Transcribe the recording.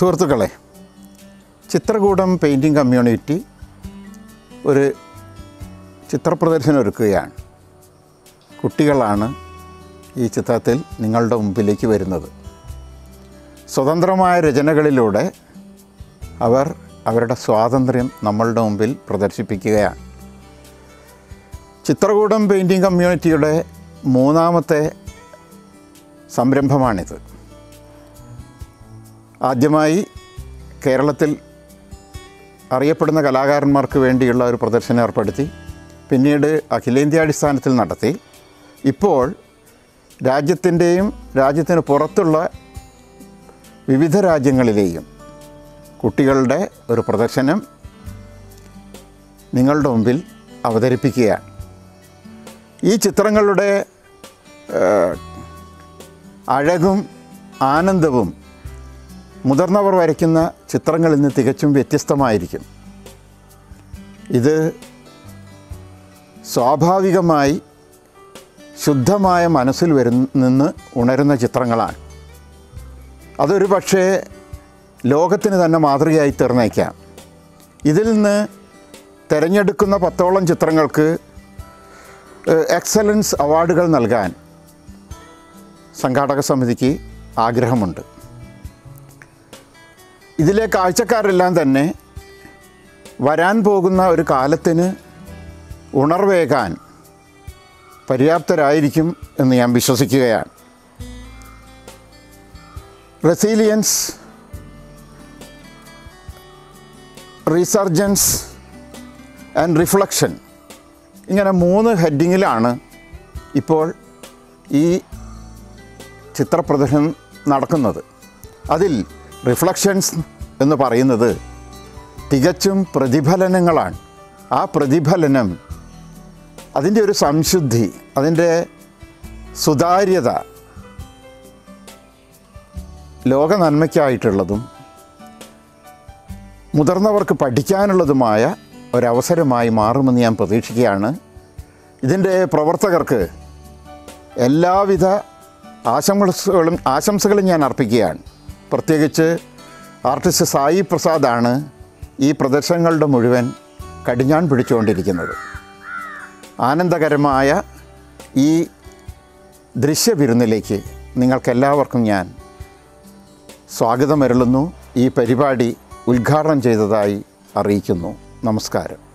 സുഹൃത്തുക്കളെ ചിത്രകൂടം painting community ഒരു ചിത്രപ്രദർശനം ഒരുക്കുകയാണ് കുട്ടികളാണ് ഈ ചിത്രത്തിൽ നിങ്ങളുടെ മുമ്പിലേക്ക് വരുന്നത്. സ്വതന്ത്രമായ രചനകളിലൂടെ അവർ അവരുടെ സ്വാതന്ത്ര്യം നമ്മളുടെ മുമ്പിൽ പ്രദർശിപ്പിക്കുകയാണ്. ചിത്രകൂടം പെയിന്റിംഗ് കമ്മ്യൂണിറ്റിയുടെ മൂന്നാമത്തെ സംരംഭമാണിത്. ആദ്യമായി കേരളത്തിൽ അറിയപ്പെടുന്ന കലാകാരന്മാർക്ക് വേണ്ടിയുള്ള ഒരു പ്രദർശനം ഏർപ്പെടുത്തി പിന്നീട് അഖിലേന്ത്യാടിസ്ഥാനത്തിൽ നടത്തി. ഇപ്പോൾ രാജ്യത്തിന്റെയും രാജ്യത്തിന് പുറത്തുള്ള വിവിധ രാജ്യങ്ങളിലെയും കുട്ടികളുടെ ഒരു പ്രദർശനം നിങ്ങളുടെ മുമ്പിൽ അവതരിപ്പിക്കുകയാണ്. ഈ ചിത്രങ്ങളുടെ അഴകും ആനന്ദവും മുതിർന്നവർ വരയ്ക്കുന്ന ചിത്രങ്ങൾ നിന്ന് തികച്ചും വ്യത്യസ്തമായിരിക്കും. ഇത് സ്വാഭാവികമായി ശുദ്ധമായ മനസ്സിൽ വരുന്ന നിന്ന് ഉണരുന്ന ചിത്രങ്ങളാണ്. അതൊരു പക്ഷേ ലോകത്തിന് തന്നെ മാതൃകയായി തീർന്നേക്കാം. ഇതിൽ നിന്ന് തിരഞ്ഞെടുക്കുന്ന പത്തോളം ചിത്രങ്ങൾക്ക് എക്സലൻസ് അവാർഡുകൾ നൽകാൻ സംഘാടക സമിതിക്ക് ആഗ്രഹമുണ്ട്. ഇതിലെ കാഴ്ചക്കാരെല്ലാം തന്നെ വരാൻ പോകുന്ന ഒരു കാലത്തിന് ഉണർവേകാൻ പര്യാപ്തരായിരിക്കും എന്ന് ഞാൻ വിശ്വസിക്കുകയാണ്. റെസീലിയൻസ് റീസർജൻസ് ആൻഡ് റിഫ്ലക്ഷൻ ഇങ്ങനെ മൂന്ന് ഹെഡിങ്ങിലാണ് ഇപ്പോൾ ഈ ചിത്രപ്രദർശനം നടക്കുന്നത്. അതിൽ റിഫ്ലക്ഷൻസ് എന്ന് പറയുന്നത് തികച്ചും പ്രതിഫലനങ്ങളാണ്. ആ പ്രതിഫലനം അതിന്റെ ഒരു സംശുദ്ധി അതിന്റെ സുതാര്യത ലോക നന്മയ്ക്കായിട്ടുള്ളതും മുതിർന്നവർക്ക് പഠിക്കാനുള്ളതുമായ ഒരവസരമായി മാറുമെന്ന് ഞാൻ പ്രതീക്ഷിക്കുകയാണ്. ഇതിന്റെ പ്രവർത്തകർക്ക് എല്ലാവിധ ആശംസകളും ആശംസകളും ഞാൻ അർപ്പിക്കുകയാണ്. പ്രത്യേകിച്ച് ആർട്ടിസ്റ്റ് സായി പ്രസാദാണ് ഈ പ്രദർശനങ്ങളുടെ മുഴുവൻ കടിഞ്ഞാൺ പിടിച്ചുകൊണ്ടിരിക്കുന്നത്. ആനന്ദകരമായ ഈ ദൃശ്യവിരുന്നിലേക്ക് നിങ്ങൾക്കെല്ലാവർക്കും ഞാൻ സ്വാഗതമരുളുന്നു. ഈ പരിപാടി ഉദ്ഘാടനം ചെയ്തതായി അറിയിക്കുന്നു. നമസ്കാരം.